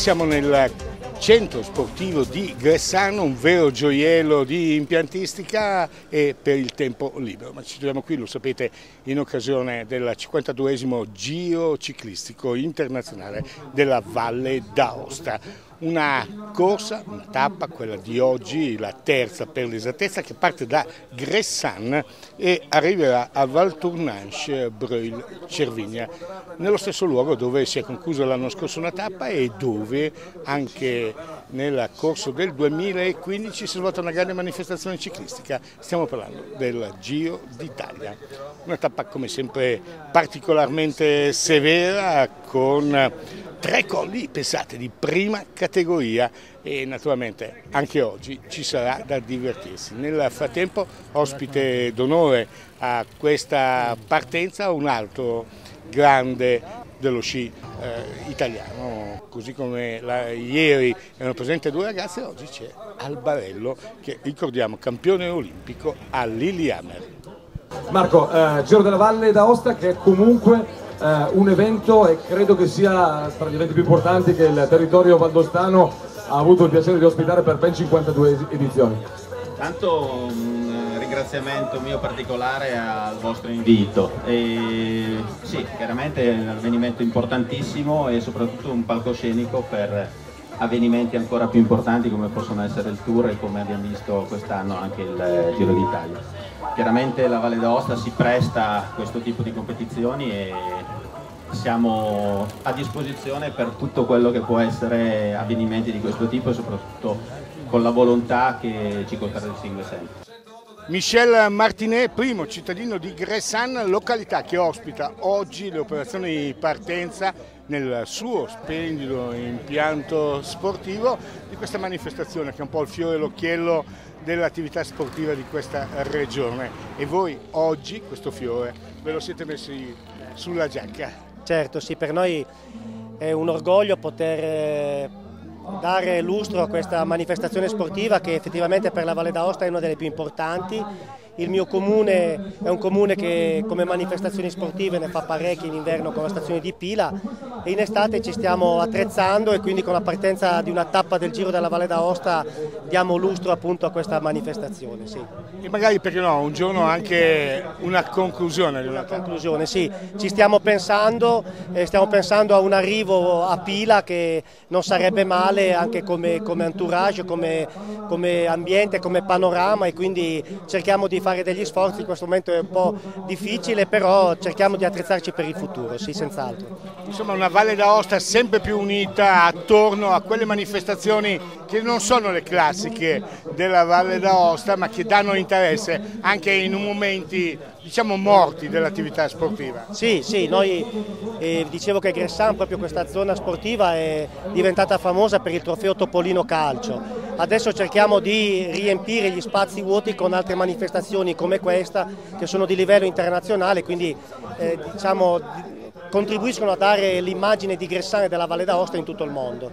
siamo nel centro sportivo di Gressano, un vero gioiello di impiantistica e per il tempo libero. Ma ci troviamo qui, lo sapete, in occasione del 52esimo Giro ciclistico internazionale della Valle d'Aosta una corsa, una tappa, quella di oggi, la terza per l'esattezza, che parte da Gressan e arriverà a Valtournanche, Breuil, Cervigna, nello stesso luogo dove si è conclusa l'anno scorso una tappa e dove anche nel corso del 2015 si è svolta una grande manifestazione ciclistica. Stiamo parlando del Giro d'Italia. Una tappa come sempre particolarmente severa con tre colli, pensate, di prima categoria e naturalmente anche oggi ci sarà da divertirsi. Nel frattempo ospite d'onore a questa partenza un altro grande dello sci eh, italiano, così come la, ieri erano presenti due ragazze, oggi c'è Albarello che ricordiamo campione olimpico a Lillehammer. Marco, eh, Giro della Valle d'Aosta che comunque eh, un evento e credo che sia tra gli eventi più importanti che il territorio valdostano ha avuto il piacere di ospitare per ben 52 edizioni. Tanto un ringraziamento mio particolare al vostro invito. E, sì, chiaramente è un avvenimento importantissimo e soprattutto un palcoscenico per avvenimenti ancora più importanti come possono essere il Tour e come abbiamo visto quest'anno anche il Giro d'Italia. Chiaramente la Valle d'Aosta si presta a questo tipo di competizioni e siamo a disposizione per tutto quello che può essere avvenimenti di questo tipo e soprattutto con la volontà che ci contraddistingue sempre. Michel Martinet, primo cittadino di Gressan, località che ospita oggi le operazioni di partenza nel suo splendido impianto sportivo di questa manifestazione che è un po' il fiore all'occhiello dell'attività sportiva di questa regione e voi oggi questo fiore ve lo siete messi sulla giacca. Certo, sì, per noi è un orgoglio poter eh, dare lustro a questa manifestazione sportiva che effettivamente per la Valle d'Aosta è una delle più importanti il mio comune è un comune che come manifestazioni sportive ne fa parecchie in inverno con la stazione di Pila e in estate ci stiamo attrezzando e quindi con la partenza di una tappa del Giro della Valle d'Aosta diamo lustro appunto a questa manifestazione. Sì. E magari perché no, un giorno anche una conclusione. Una conclusione, sì. Ci stiamo pensando, eh, stiamo pensando a un arrivo a Pila che non sarebbe male anche come, come entourage, come, come ambiente, come panorama e quindi cerchiamo di fare fare degli sforzi, in questo momento è un po' difficile, però cerchiamo di attrezzarci per il futuro, sì, senz'altro. Insomma una Valle d'Aosta sempre più unita attorno a quelle manifestazioni che non sono le classiche della Valle d'Aosta, ma che danno interesse anche in momenti diciamo morti dell'attività sportiva. Sì, sì, noi eh, dicevo che Gressan, proprio questa zona sportiva, è diventata famosa per il trofeo Topolino Calcio. Adesso cerchiamo di riempire gli spazi vuoti con altre manifestazioni come questa che sono di livello internazionale, quindi eh, diciamo, contribuiscono a dare l'immagine di Gressan e della Valle d'Aosta in tutto il mondo.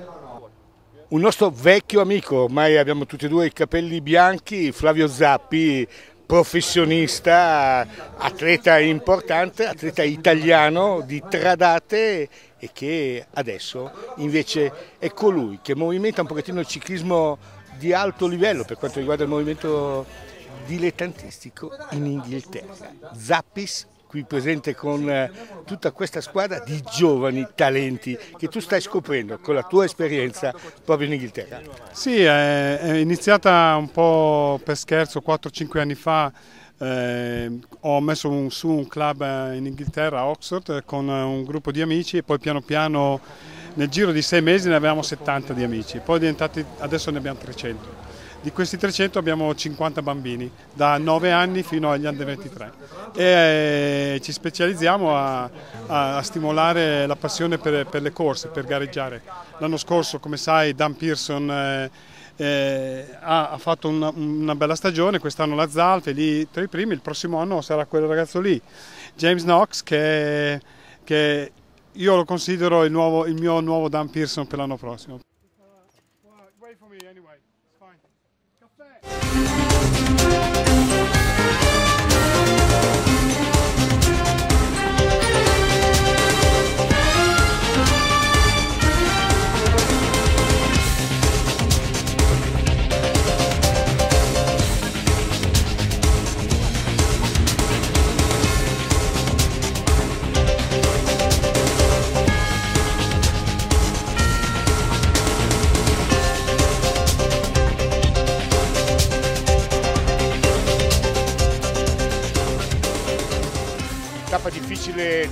Un nostro vecchio amico, ormai abbiamo tutti e due i capelli bianchi, Flavio Zappi, professionista, atleta importante, atleta italiano di tradate e che adesso invece è colui che movimenta un pochettino il ciclismo di alto livello per quanto riguarda il movimento dilettantistico in Inghilterra. Zappis qui presente con eh, tutta questa squadra di giovani talenti che tu stai scoprendo con la tua esperienza proprio in Inghilterra. Sì, è, iniziata un po' per scherzo 4-5 anni fa. Eh, ho messo un, su un club eh, in Inghilterra, a Oxford, con eh, un gruppo di amici e poi piano piano nel giro di sei mesi ne avevamo 70 di amici, poi adesso ne abbiamo 300. Di questi 300 abbiamo 50 bambini, da 9 anni fino agli under 23 e eh, ci specializziamo a, a, stimolare la passione per, per, le corse, per gareggiare. L'anno scorso, come sai, Dan Pearson eh, eh, ha, ha, fatto una, una, bella stagione, quest'anno la Zalf è lì tra i primi, il prossimo anno sarà quel ragazzo lì, James Knox che, che io lo considero il, nuovo, il mio nuovo Dan Pearson per l'anno prossimo.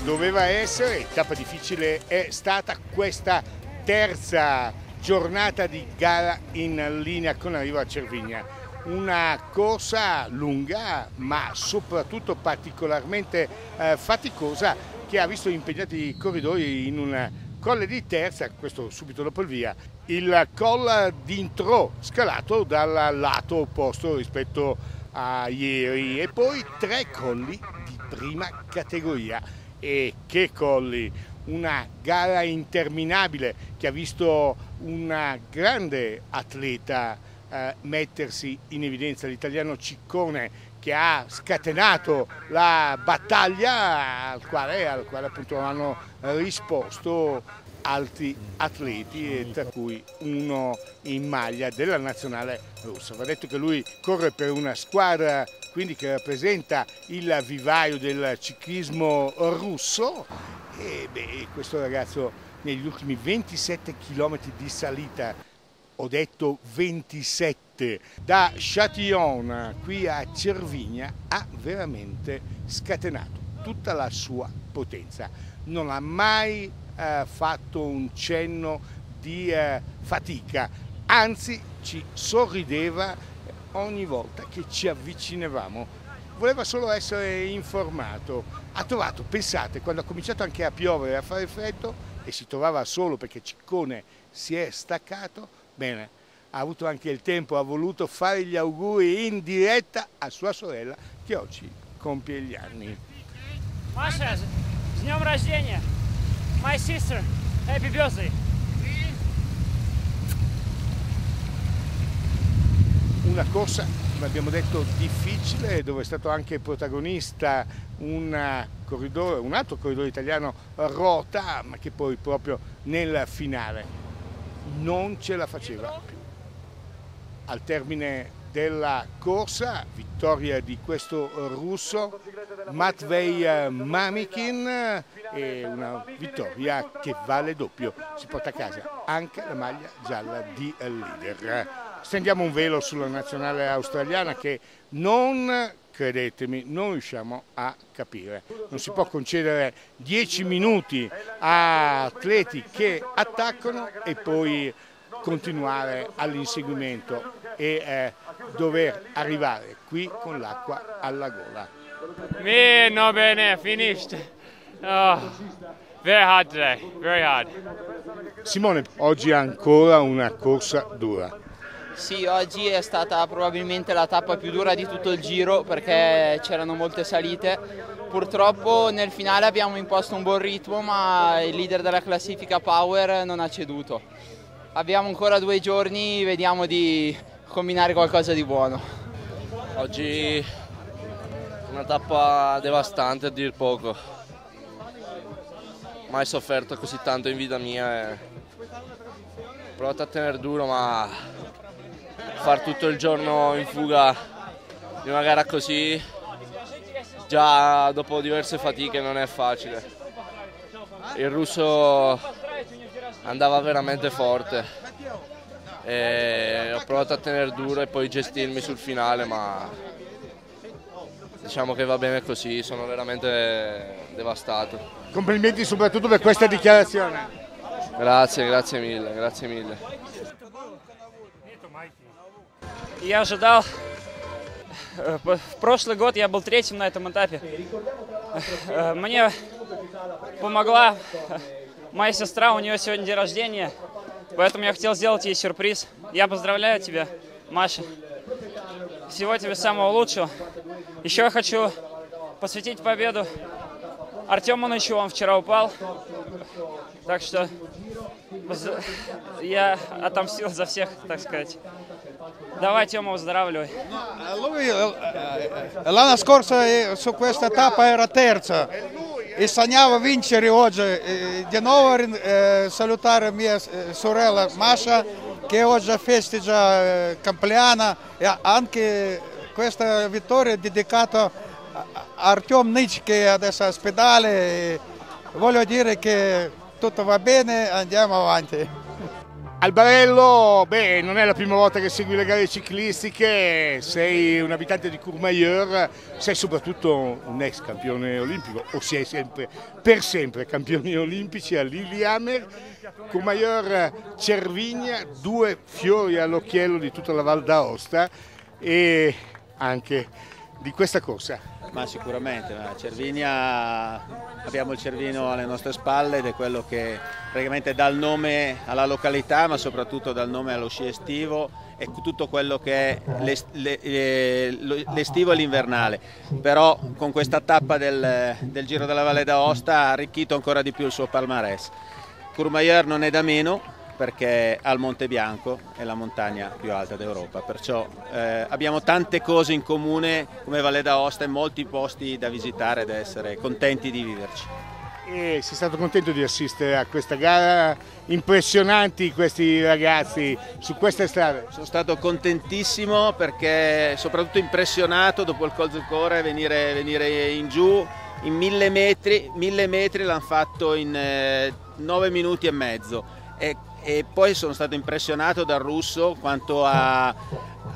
Doveva essere, tappa difficile è stata questa terza giornata di gara in linea con arrivo a Cervigna. Una corsa lunga ma soprattutto particolarmente eh, faticosa che ha visto impegnati i corridori in un colle di terza, questo subito dopo il via, il col d'intro scalato dal lato opposto rispetto a ieri e poi tre colli di prima categoria. E che colli! Una gara interminabile che ha visto una grande atleta eh, mettersi in evidenza, l'italiano Ciccone che ha scatenato la battaglia al quale, al quale appunto hanno risposto altri atleti, tra cui uno in maglia della nazionale russa. Va detto che lui corre per una squadra quindi che rappresenta il vivaio del ciclismo russo e beh, questo ragazzo negli ultimi 27 km di salita ho detto 27, da Châtillon qui a Cervigna ha veramente scatenato tutta la sua potenza. Non ha mai eh, fatto un cenno di eh, fatica, anzi ci sorrideva ogni volta che ci avvicinavamo. Voleva solo essere informato. Ha trovato, pensate, quando ha cominciato anche a piovere e a fare freddo e si trovava solo perché Ciccone si è staccato, Bene, ha avuto anche il tempo, ha voluto fare gli auguri in diretta a sua sorella che oggi compie gli anni. Masha, с днем рождения! My sister, happy birthday! Una corsa, come abbiamo detto, difficile, dove è stato anche protagonista un, corridore, un altro corridore italiano, Rota, ma che poi proprio nel finale non ce la faceva più. Al termine della corsa, vittoria di questo russo Matvei Mamikin e una vittoria che vale doppio, si porta a casa anche la maglia gialla di leader. Stendiamo un velo sulla nazionale australiana che non credetemi, non riusciamo a capire. Non si può concedere 10 minuti a atleti che attaccano e poi continuare all'inseguimento e eh, dover arrivare qui con l'acqua alla gola. Me, no bene, finished. Oh, very hard today, very hard. Simone, oggi ancora una corsa dura. Sì, oggi è stata probabilmente la tappa più dura di tutto il giro perché c'erano molte salite. Purtroppo nel finale abbiamo imposto un buon ritmo ma il leader della classifica Power non ha ceduto. Abbiamo ancora due giorni, vediamo di combinare qualcosa di buono. Oggi una tappa devastante a dir poco. Mai sofferto così tanto in vita mia. E... Ho provato a tenere duro ma far tutto il giorno in fuga di una gara così già dopo diverse fatiche non è facile. Il russo andava veramente forte e ho provato a tenere duro e poi gestirmi sul finale ma diciamo che va bene così, sono veramente devastato. Complimenti soprattutto per questa dichiarazione. Grazie, grazie mille, grazie mille. Я ожидал... Э, в прошлый год я был третьим на этом этапе. Э, мне помогла моя сестра, у нее сегодня день рождения, поэтому я хотел сделать ей сюрприз. Я поздравляю тебя, Маша. Всего тебе самого лучшего. Еще я хочу посвятить победу Артему Нычу, он вчера упал. Так что я отомстил за всех, так сказать. Давай Timo, выздоравливай. Tappa era terza e sognava vincere oggi. Di nuovo eh, salutare mia sorella Masha che oggi festeggia il compleanno e anche questa vittoria è dedicata a Artyom Nich che adesso è all'ospedale. Voglio dire che tutto va bene, andiamo avanti. Albarello, beh, non è la prima volta che segui le gare ciclistiche, sei un abitante di Courmayeur, sei soprattutto un ex campione olimpico, o sei sempre, per sempre campioni olimpici a Lillehammer. Courmayeur Cervigna, due fiori all'occhiello di tutta la Val d'Aosta e anche di questa corsa. Ma sicuramente, a Cervinia abbiamo il Cervino alle nostre spalle ed è quello che praticamente dà il nome alla località ma soprattutto dà il nome allo sci estivo e tutto quello che è l'estivo e l'invernale. Però con questa tappa del, del Giro della Valle d'Aosta ha arricchito ancora di più il suo palmarès. Courmayeur non è da meno, perché ha il Monte Bianco è la montagna più alta d'Europa, perciò eh, abbiamo tante cose in comune come Valle d'Aosta e molti posti da visitare ed essere contenti di viverci. E sei stato contento di assistere a questa gara? Impressionanti questi ragazzi su queste strade? Sono stato contentissimo perché soprattutto impressionato dopo il Col del Core venire, venire in giù in mille metri, mille metri l'hanno fatto in eh, nove minuti e mezzo e e poi sono stato impressionato dal russo quanto ha, ha,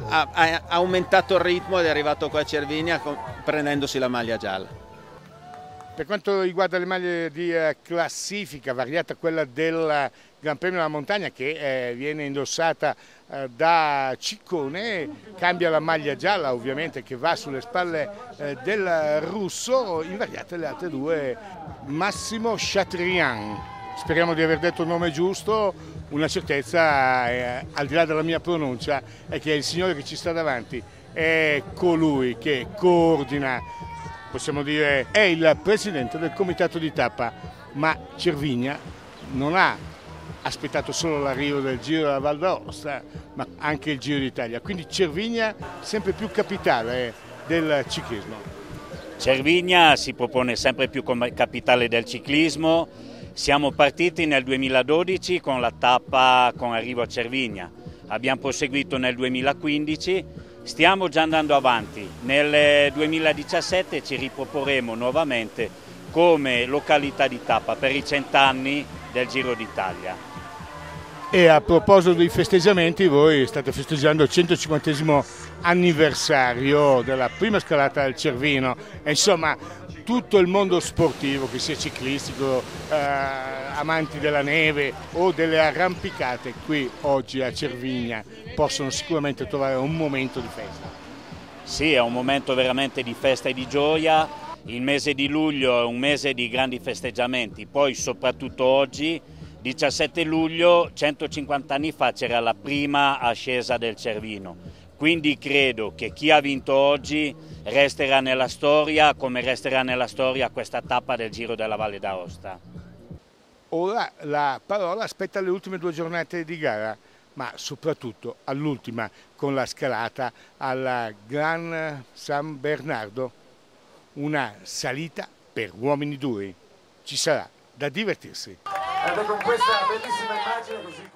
ha aumentato il ritmo ed è arrivato qua a Cervinia prendendosi la maglia gialla. Per quanto riguarda le maglie di eh, classifica, variata quella del Gran Premio della Montagna che eh, viene indossata eh, da Ciccone, cambia la maglia gialla ovviamente che va sulle spalle del russo, invariate le altre due, Massimo Chatrian speriamo di aver detto il nome giusto, una certezza, eh, al di là della mia pronuncia, è che il signore che ci sta davanti è colui che coordina, possiamo dire, è il presidente del comitato di tappa, ma Cervigna non ha aspettato solo l'arrivo del Giro della Val d'Aosta, ma anche il Giro d'Italia, quindi Cervigna sempre più capitale del ciclismo. Cervigna si propone sempre più come capitale del ciclismo, siamo partiti nel 2012 con la tappa con arrivo a Cervigna, abbiamo proseguito nel 2015, stiamo già andando avanti. Nel 2017 ci riproporremo nuovamente come località di tappa per i cent'anni del Giro d'Italia. E a proposito dei festeggiamenti, voi state festeggiando il 150 anniversario della prima scalata del Cervino. E insomma, tutto il mondo sportivo, che sia ciclistico, eh, amanti della neve o delle arrampicate, qui oggi a Cervigna possono sicuramente trovare un momento di festa. Sì, è un momento veramente di festa e di gioia. Il mese di luglio è un mese di grandi festeggiamenti, poi soprattutto oggi 17 luglio, 150 anni fa, c'era la prima ascesa del Cervino. Quindi credo che chi ha vinto oggi resterà nella storia come resterà nella storia questa tappa del Giro della Valle d'Aosta. Ora la parola aspetta le ultime due giornate di gara, ma soprattutto all'ultima con la scalata alla Gran San Bernardo, una salita per uomini duri. Ci sarà da divertirsi. Ed è con questa bellissima immagine così...